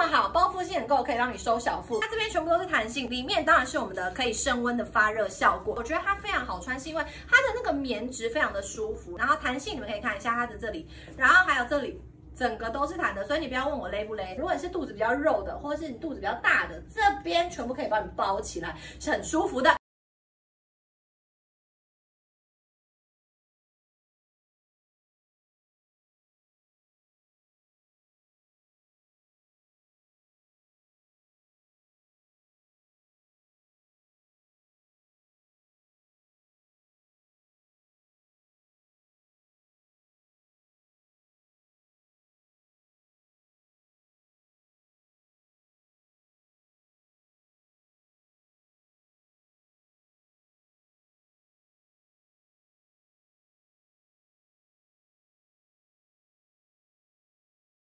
么好，包覆性很够，可以让你收小腹。它这边全部都是弹性，里面当然是我们的可以升温的发热效果。我觉得它非常好穿，是因为它的那个棉质非常的舒服，然后弹性你们可以看一下它的这里，然后还有这里。整个都是弹的，所以你不要问我勒不勒。如果你是肚子比较肉的，或者是你肚子比较大的，这边全部可以帮你包起来，是很舒服的。